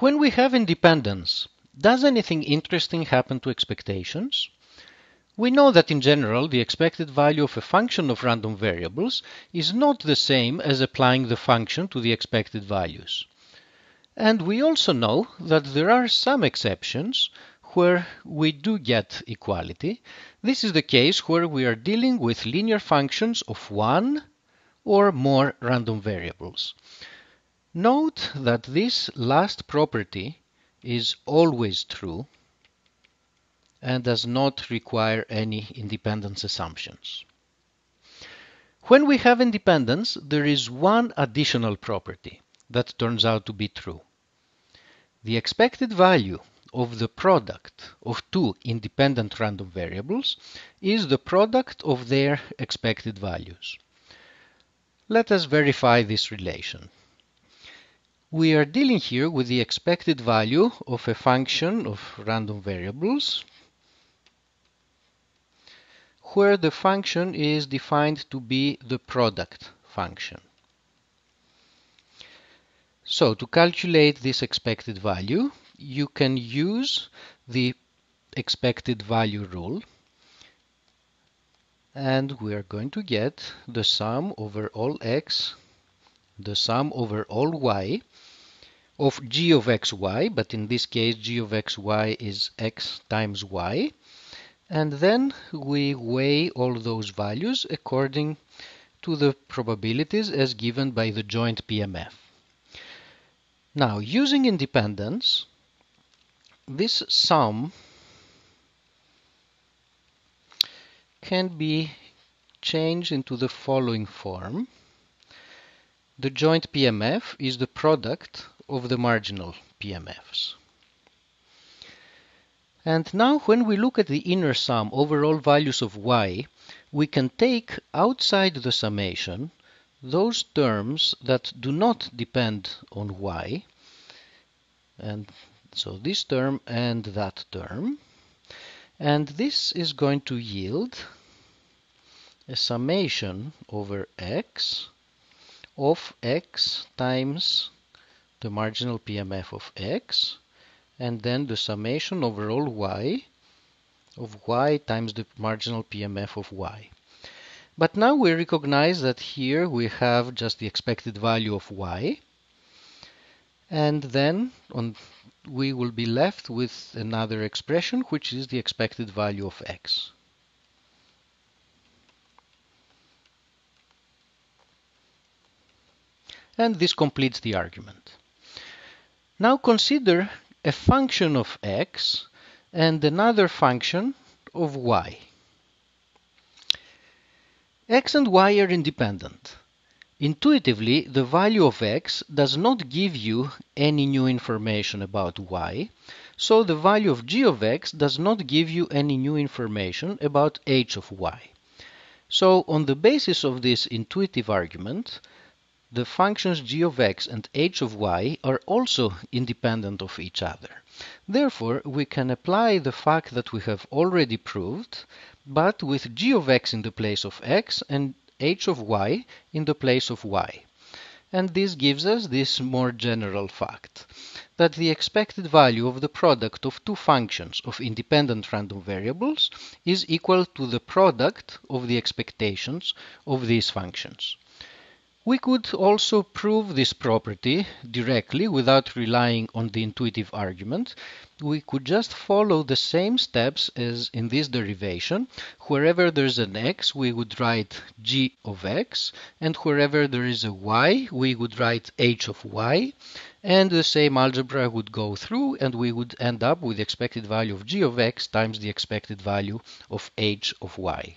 When we have independence, does anything interesting happen to expectations? We know that in general the expected value of a function of random variables is not the same as applying the function to the expected values. And we also know that there are some exceptions where we do get equality. This is the case where we are dealing with linear functions of one or more random variables. Note that this last property is always true and does not require any independence assumptions. When we have independence, there is one additional property that turns out to be true. The expected value of the product of two independent random variables is the product of their expected values. Let us verify this relation. We are dealing here with the expected value of a function of random variables where the function is defined to be the product function. So to calculate this expected value, you can use the expected value rule and we are going to get the sum over all x, the sum over all y of g of xy, but in this case g of xy is x times y. And then we weigh all those values according to the probabilities as given by the joint PMF. Now, using independence, this sum can be changed into the following form. The joint PMF is the product of the marginal PMFs. And now when we look at the inner sum over all values of y, we can take outside the summation those terms that do not depend on y, and so this term and that term, and this is going to yield a summation over x of x times the marginal PMF of x, and then the summation over all y of y times the marginal PMF of y. But now we recognize that here we have just the expected value of y, and then on, we will be left with another expression, which is the expected value of x. And this completes the argument. Now consider a function of x and another function of y. x and y are independent. Intuitively, the value of x does not give you any new information about y, so the value of g of x does not give you any new information about h of y. So on the basis of this intuitive argument, the functions g of x and h of y are also independent of each other. Therefore, we can apply the fact that we have already proved, but with g of x in the place of x and h of y in the place of y. And this gives us this more general fact, that the expected value of the product of two functions of independent random variables is equal to the product of the expectations of these functions. We could also prove this property directly without relying on the intuitive argument. We could just follow the same steps as in this derivation. Wherever there's an x, we would write g of x, and wherever there is a y, we would write h of y. And the same algebra would go through, and we would end up with the expected value of g of x times the expected value of h of y.